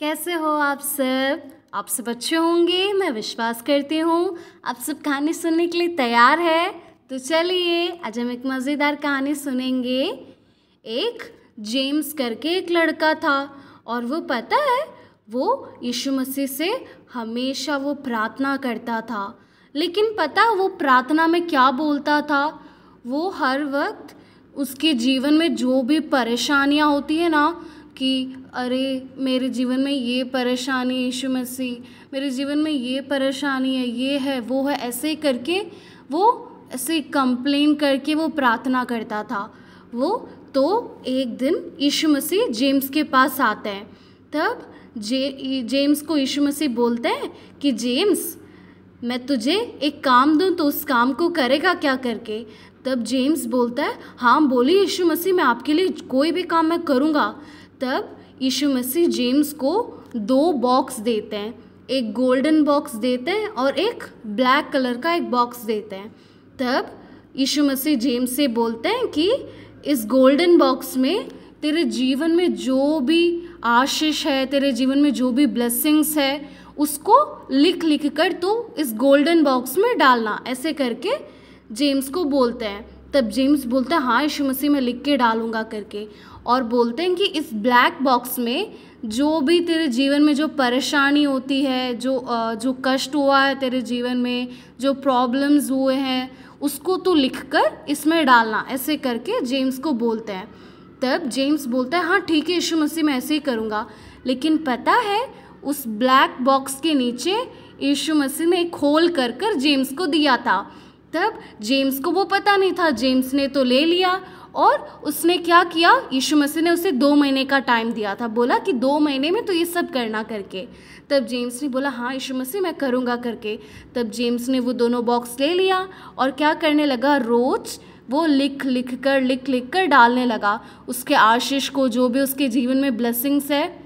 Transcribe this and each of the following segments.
कैसे हो आप सब? आप सब अच्छे होंगे? मैं विश्वास करती हूँ। आप सब कहानी सुनने के लिए तैयार है? तो चलिए, आज हम एक मज़ेदार कहानी सुनेंगे। एक जेम्स करके एक लड़का था और वो पता है, वो यीशु मसीह से हमेशा वो प्रार्थना करता था। लेकिन पता वो प्रार्थना में क्या बोलता था? वो हर वक्त उसके जीवन में जो भी परेशानियाँ होती है ना कि अरे, मेरे जीवन में ये परेशानी यीशु मसीह, मेरे जीवन में ये परेशानी है, ये है, वो है, ऐसे करके वो ऐसे कंप्लेन करके वो प्रार्थना करता था। वो तो एक दिन यीशु मसीह जेम्स के पास आते हैं। तब जे, जेम्स को यीशु मसीह बोलते हैं कि, जेम्स, मैं तुझे एक काम दूँ तो उस काम को करेगा क्या करके? तब जेम्स बोलता है हाँ बोली यीशु मसीह, मैं आपके लिए कोई भी काम मैं करूँगा। तब यीशु मसीह जेम्स को दो बॉक्स देते हैं। एक गोल्डन बॉक्स देते हैं और एक ब्लैक कलर का एक बॉक्स देते हैं। तब यीशु मसीह जेम्स से बोलते हैं कि इस गोल्डन बॉक्स में तेरे जीवन में जो भी आशीष है, तेरे जीवन में जो भी ब्लेसिंग्स है, उसको लिख लिख कर तू इस गोल्डन बॉक्स में डालना। ऐसे करके जेम्स को बोलते हैं। तब जेम्स बोलता है हाँ यीशु मसीह मैं लिख के डालूँगा करके। और बोलते हैं कि इस ब्लैक बॉक्स में जो भी तेरे जीवन में जो परेशानी होती है, जो जो कष्ट हुआ है तेरे जीवन में, जो प्रॉब्लम्स हुए हैं, उसको तू लिख कर इसमें डालना। ऐसे करके जेम्स को बोलते हैं। तब जेम्स बोलता है हाँ ठीक है, यीशु मसीह मैं ऐसे ही करूँगा। लेकिन पता है, उस ब्लैक बॉक्स के नीचे यीशु मसीह ने होल कर कर जेम्स को दिया था। तब जेम्स को वो पता नहीं था। जेम्स ने तो ले लिया और उसने क्या किया? यीशु मसीह ने उसे दो महीने का टाइम दिया था। बोला कि दो महीने में तो ये सब करना करके। तब जेम्स ने बोला हाँ यीशु मसीह, मैं करूँगा करके। तब जेम्स ने वो दोनों बॉक्स ले लिया और क्या करने लगा? रोज़ वो लिख लिख कर, लिख लिख कर डालने लगा। उसके आशीष को जो भी उसके जीवन में ब्लेसिंग्स है,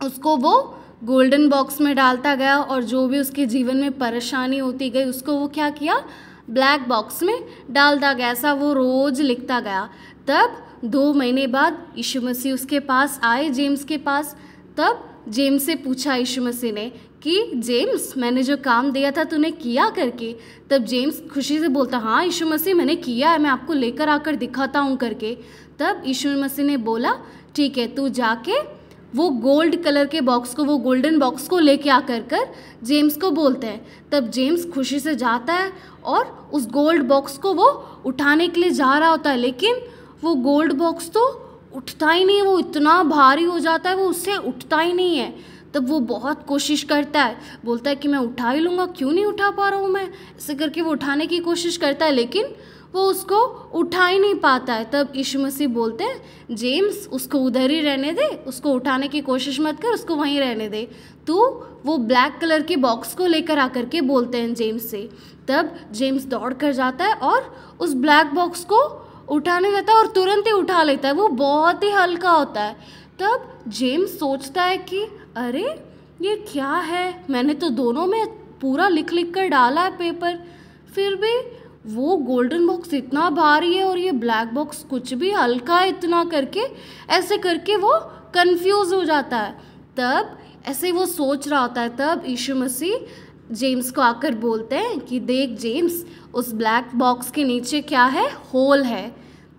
उसको वो गोल्डन बॉक्स में डालता गया और जो भी उसके जीवन में परेशानी होती गई, उसको वो क्या किया? ब्लैक बॉक्स में डालता गया ऐसा वो रोज़ लिखता गया। तब दो महीने बाद यीशु मसीह उसके पास आए, जेम्स के पास। तब जेम्स से पूछा यीशु मसीह ने कि, जेम्स, मैंने जो काम दिया था तूने किया करके? तब जेम्स खुशी से बोलता हाँ यीशु मसीह, मैंने किया है, मैं आपको लेकर आकर दिखाता हूँ करके। तब यीशु मसीह ने बोला, ठीक है, तू जाके वो गोल्ड कलर के बॉक्स को, वो गोल्डन बॉक्स को लेके आकर कर जेम्स को बोलते हैं। तब जेम्स खुशी से जाता है और उस गोल्ड बॉक्स को वो उठाने के लिए जा रहा होता है। लेकिन वो गोल्ड बॉक्स तो उठता ही नहीं है, वो इतना भारी हो जाता है, वो उससे उठता ही नहीं है। तब वो बहुत कोशिश करता है। बोलता है कि मैं उठा ही लूँगा, क्यों नहीं उठा पा रहा हूँ मैं? ऐसे करके वो उठाने की कोशिश करता है। लेकिन वो उसको उठा ही नहीं पाता है। तब यीशु मसीह बोलते हैं, जेम्स, उसको उधर ही रहने दे, उसको उठाने की कोशिश मत कर, उसको वहीं रहने दे। तो वो ब्लैक कलर के बॉक्स को लेकर आकर के बोलते हैं जेम्स से। तब जेम्स दौड़ कर जाता है और उस ब्लैक बॉक्स को उठाने जाता है और तुरंत ही उठा लेता है। वो बहुत ही हल्का होता है। तब जेम्स सोचता है कि, अरे, ये क्या है? मैंने तो दोनों में पूरा लिख लिख कर डाला है पेपर। फिर भी वो गोल्डन बॉक्स इतना भारी है और ये ब्लैक बॉक्स कुछ भी हल्का है इतना करके, ऐसे करके वो कंफ्यूज हो जाता है। तब ऐसे वो सोच रहा होता है, तब यीशु मसीह जेम्स को आकर बोलते हैं कि देख जेम्स उस ब्लैक बॉक्स के नीचे क्या है? होल है।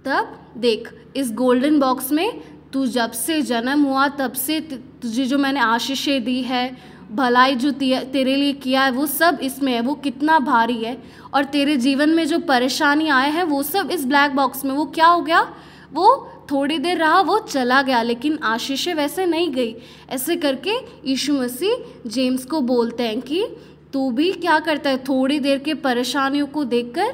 तब देख, इस गोल्डन बॉक्स में तू जब से जन्म हुआ, तब से तुझे जो मैंने आशीषें दी है भलाई जो तेरे लिए किया है, वो सब इसमें है, वो कितना भारी है। और तेरे जीवन में जो परेशानी आए हैं, वो सब इस ब्लैक बॉक्स में, वो क्या हो गया? वो थोड़ी देर रहा, वो चला गया, लेकिन आशीषें वैसे नहीं गई। ऐसे करके यीशु मसीह जेम्स को बोलते हैं कि, तू भी क्या करता है? थोड़ी देर के परेशानियों को देखकर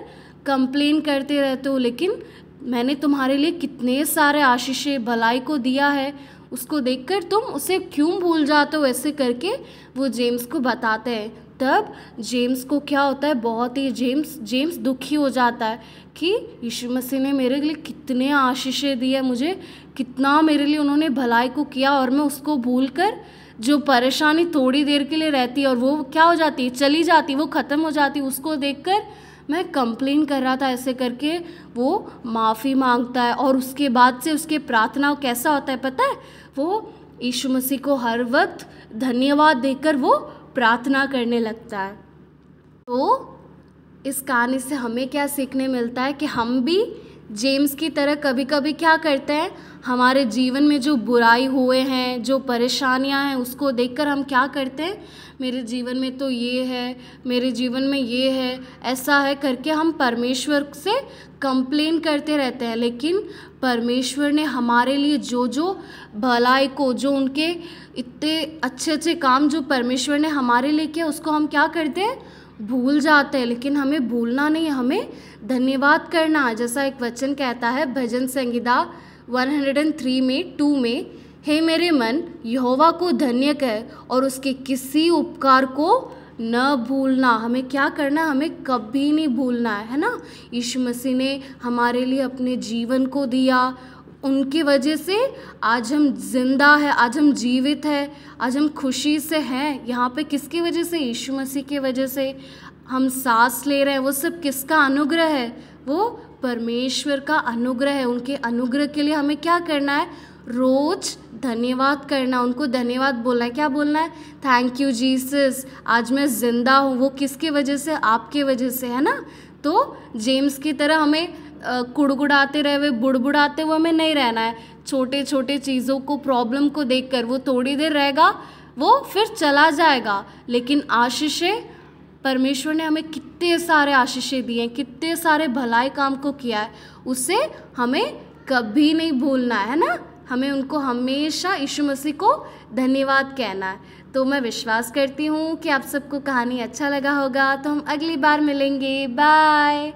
कंप्लेन करते रहते हो, लेकिन मैंने तुम्हारे लिए कितने सारे आशीषें, भलाई को दिया है उसको देखकर तुम उसे क्यों भूल जाते हो? ऐसे करके वो जेम्स को बताते हैं। तब जेम्स को क्या होता है? बहुत ही जेम्स जेम्स दुखी हो जाता है कि यीशु मसीह ने मेरे लिए कितने आशीषें दी है मुझे, कितना मेरे लिए उन्होंने भलाई को किया और मैं उसको भूल कर जो परेशानी थोड़ी देर के लिए रहती है और वो क्या हो जाती है? चली जाती वो ख़त्म हो जाती उसको देखकर मैं कंप्लेन कर रहा था ऐसे करके, वो माफ़ी माँगता है और उसके बाद से उसके प्रार्थना कैसा होता है पता है? वो यीशु मसीह को हर वक्त धन्यवाद देकर वो प्रार्थना करने लगता है। तो इस कहानी से हमें क्या सीखने मिलता है कि हम भी जेम्स की तरह कभी कभी क्या करते हैं? हमारे जीवन में जो बुराई हुए हैं, जो परेशानियाँ हैं, उसको देखकर हम क्या करते हैं? मेरे जीवन में तो ये है, मेरे जीवन में ये है, ऐसा है करके हम परमेश्वर से कंप्लेन करते रहते हैं। लेकिन परमेश्वर ने हमारे लिए जो जो भलाई को, जो उनके इतने अच्छे अच्छे काम जो परमेश्वर ने हमारे लिए किया उसको हम क्या करते हैं? भूल जाते हैं, लेकिन हमें भूलना नहीं, हमें धन्यवाद करना। जैसा एक वचन कहता है, भजन संगीता 103 में टू में, हे मेरे मन, यहोवा को धन्य कह और उसके किसी उपकार को न भूलना। हमें क्या करना है? हमें कभी नहीं भूलना है है ना? यीशु मसीह ने हमारे लिए अपने जीवन को दिया उनकी वजह से आज हम ज़िंदा है, आज हम जीवित है, आज हम खुशी से हैं। यहाँ पे किसकी वजह से? यीशु मसीह की वजह से हम सांस ले रहे हैं। वो सब किसका अनुग्रह है? वो परमेश्वर का अनुग्रह है। उनके अनुग्रह के लिए हमें क्या करना है? रोज धन्यवाद करना। उनको धन्यवाद बोलना है। क्या बोलना है? थैंक यू जीसस आज मैं ज़िंदा हूँ। वो किसकी वजह से? आपके वजह से, है ना? तो जेम्स की तरह हमें कुड़कुड़ाते रहे हुए बुड़बुड़ाते हुए हमें नहीं रहना है। छोटे छोटे चीज़ों को प्रॉब्लम को देखकर वो थोड़ी देर रहेगा, वो फिर चला जाएगा। लेकिन आशीषें, परमेश्वर ने हमें कितने सारे आशीषें दिए हैं, कितने सारे भलाई काम को किया है, उसे हमें कभी नहीं भूलना है ना? हमें उनको हमेशा यीशु मसीह को धन्यवाद कहना है। तो मैं विश्वास करती हूँ कि आप सबको कहानी अच्छा लगा होगा। तो हम अगली बार मिलेंगे। बाय!